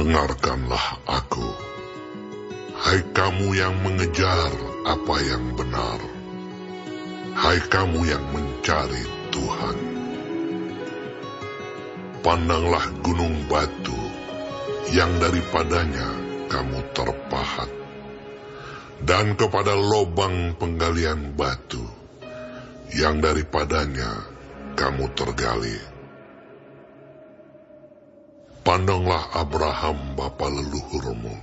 Dengarkanlah aku, hai kamu yang mengejar apa yang benar, hai kamu yang mencari Tuhan. Pandanglah gunung batu yang daripadanya kamu terpahat, dan kepada lobang penggalian batu yang daripadanya kamu tergali Pandanglah Abraham bapa leluhurmu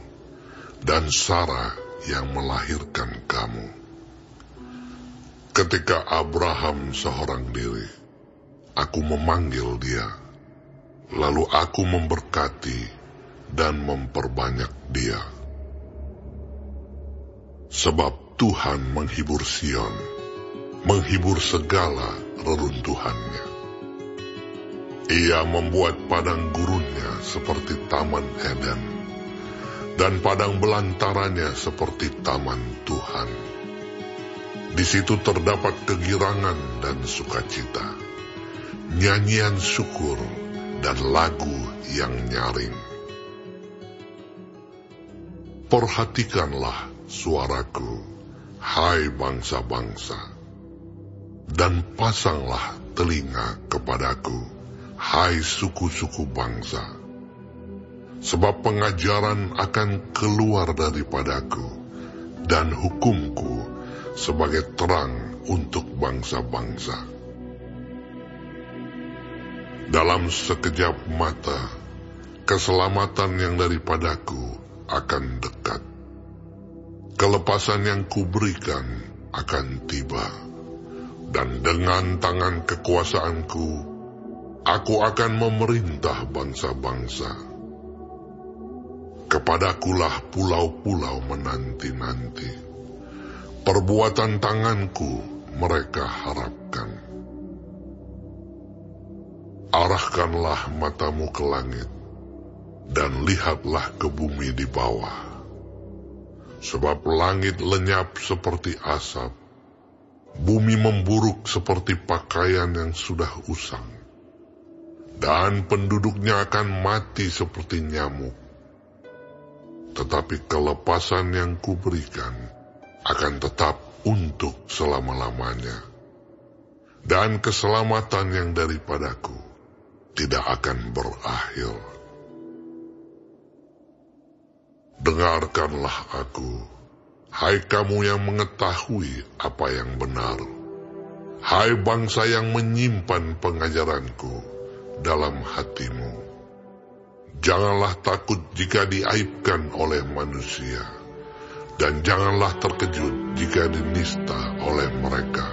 dan Sarah yang melahirkan kamu. Ketika Abraham seorang diri, aku memanggil dia, lalu aku memberkati dan memperbanyak dia. Sebab Tuhan menghibur Sion, menghibur segala reruntuhannya. Ia membuat padang gurunnya seperti taman Eden, dan padang belantarannya seperti taman Tuhan. Di situ terdapat kegirangan dan sukacita, nyanyian syukur dan lagu yang nyaring. Perhatikanlah suaraku, hai bangsa-bangsa, dan pasanglah telinga kepadaku hai suku-suku bangsa. Sebab pengajaran akan keluar daripadaku, dan hukumku sebagai terang untuk bangsa-bangsa. Dalam sekejap mata, keselamatan yang daripadaku akan dekat. Kelepasan yang kuberikan akan tiba, dan dengan tangan kekuasaanku Aku akan memerintah bangsa-bangsa. Kepadakulah pulau-pulau menanti-nanti. Perbuatan tanganku mereka harapkan. Arahkanlah matamu ke langit, dan lihatlah ke bumi di bawah. Sebab langit lenyap seperti asap, bumi memburuk seperti pakaian yang sudah usang dan penduduknya akan mati seperti nyamuk. Tetapi kelepasan yang kuberikan akan tetap untuk selama-lamanya. Dan keselamatan yang daripadaku tidak akan berakhir. Dengarkanlah aku, hai kamu yang mengetahui apa yang benar. Hai bangsa yang menyimpan pengajaranku dalam hatimu. Janganlah takut jika diaibkan oleh manusia, dan janganlah terkejut jika dinista oleh mereka.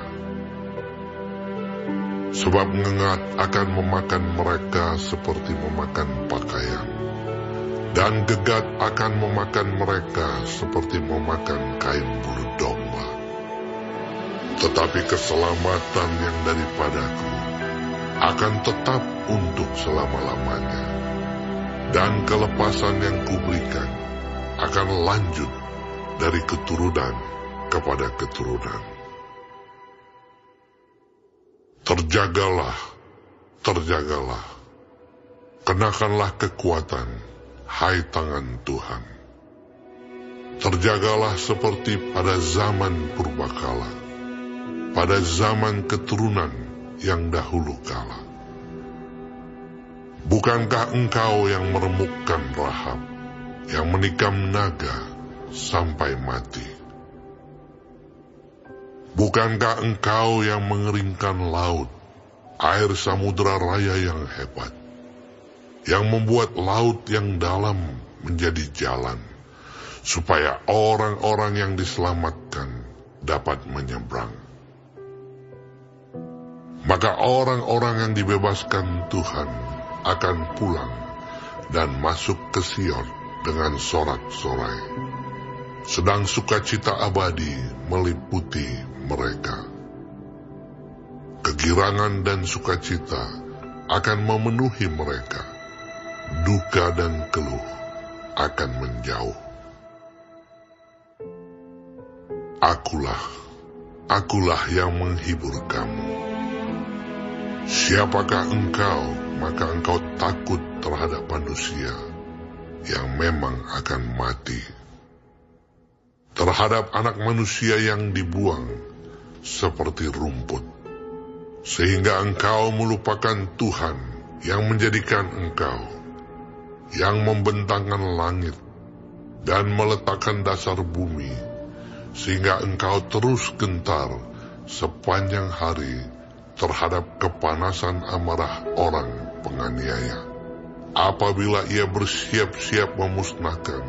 Sebab ngengat akan memakan mereka seperti memakan pakaian, dan gegat akan memakan mereka seperti memakan kain bulu domba. Tetapi keselamatan yang daripadaku akan tetap untuk selama-lamanya. Dan kelepasan yang kuberikan akan lanjut dari keturunan kepada keturunan. Terjagalah, terjagalah. Kenakanlah kekuatan, hai tangan Tuhan. Terjagalah seperti pada zaman purbakala, pada zaman keturunan yang dahulu kala. Bukankah engkau yang meremukkan Rahab, yang menikam naga sampai mati? Bukankah engkau yang mengeringkan laut, air samudera raya yang hebat, yang membuat laut yang dalam menjadi jalan, supaya orang-orang yang diselamatkan dapat menyeberang? Maka orang-orang yang dibebaskan Tuhan akan pulang dan masuk ke Sion dengan sorak-sorai. Sedang sukacita abadi meliputi mereka. Kegirangan dan sukacita akan memenuhi mereka. Duka dan keluh akan menjauh. Akulah, akulah yang menghibur kamu. Siapakah engkau maka engkau takut terhadap manusia, yang memang akan mati. Terhadap anak manusia yang dibuang seperti rumput, sehingga engkau melupakan Tuhan yang menjadikan engkau, yang membentangkan langit dan meletakkan dasar bumi, sehingga engkau terus gentar sepanjang hari terhadap kepanasan amarah orang penganiaya apabila ia bersiap-siap memusnahkan.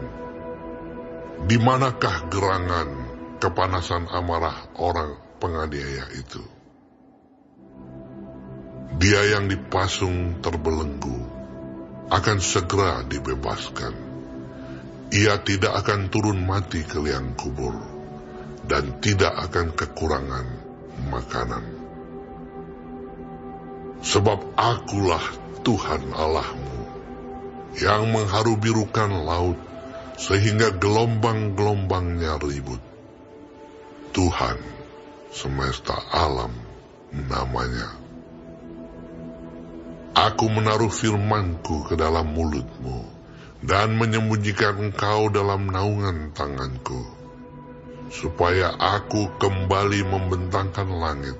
Di manakah gerangan kepanasan amarah orang penganiaya itu? Dia yang dipasung terbelenggu akan segera dibebaskan. Ia tidak akan turun mati ke liang kubur dan tidak akan kekurangan makanan. Sebab akulah Tuhan Allahmu yang mengharu birukan laut sehingga gelombang-gelombangnya ribut. Tuhan semesta alam namanya. Aku menaruh firmanku ke dalam mulutmu dan menyembunyikan engkau dalam naungan tanganku, supaya aku kembali membentangkan langit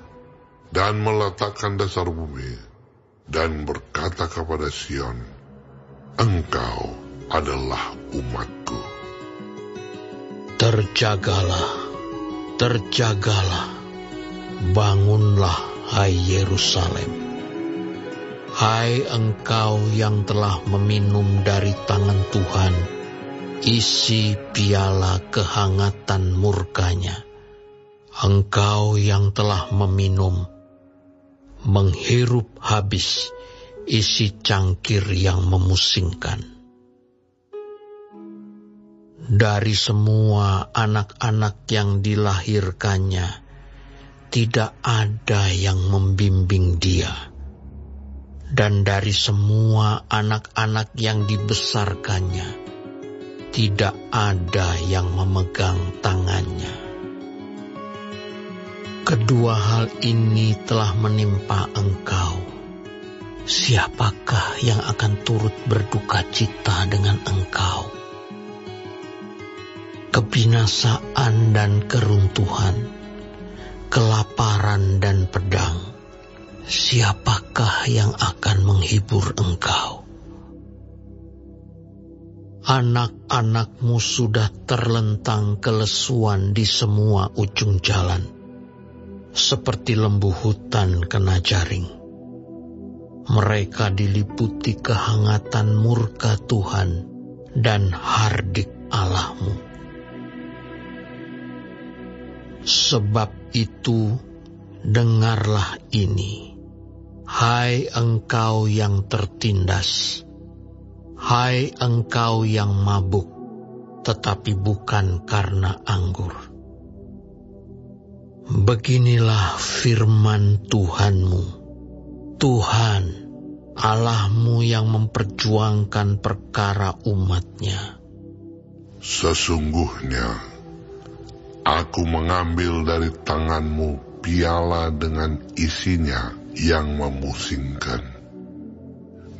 dan meletakkan dasar bumi dan berkata kepada Sion, Engkau adalah umatku. Terjagalah, terjagalah, bangunlah, hai Yerusalem. Hai engkau yang telah meminum dari tangan Tuhan, isi piala kehangatan murkanya. Engkau yang telah meminum, menghirup habis isi cangkir yang memusingkan. Dari semua anak-anak yang dilahirkannya, tidak ada yang membimbing dia. Dan dari semua anak-anak yang dibesarkannya, tidak ada yang memegang tangannya. Kedua hal ini telah menimpa engkau siapakah yang akan turut berduka cita dengan engkau? Kebinasaan dan keruntuhan, kelaparan dan pedang, siapakah yang akan menghibur engkau? Anak-anakmu sudah terlentang kelesuan di semua ujung jalan, seperti lembu hutan kena jaring mereka diliputi kehangatan murka Tuhan dan hardik Allahmu. Sebab itu, dengarlah ini, hai engkau yang tertindas, hai engkau yang mabuk, tetapi bukan karena anggur. Beginilah firman Tuhanmu Tuhan, Allahmu yang memperjuangkan perkara umatnya. Sesungguhnya, aku mengambil dari tanganmu piala dengan isinya yang memusingkan.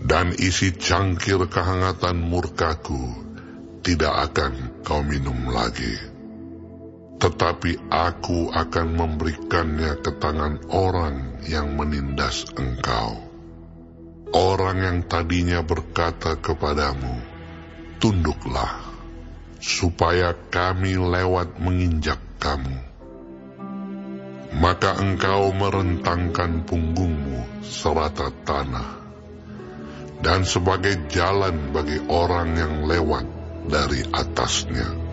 Dan isi cangkir kehangatan murkaku tidak akan kau minum lagi tetapi aku akan memberikannya ke tangan orang yang menindas engkau. Orang yang tadinya berkata kepadamu, Tunduklah, supaya kami lewat menginjak kamu. Maka engkau merentangkan punggungmu serata tanah, dan sebagai jalan bagi orang yang lewat dari atasnya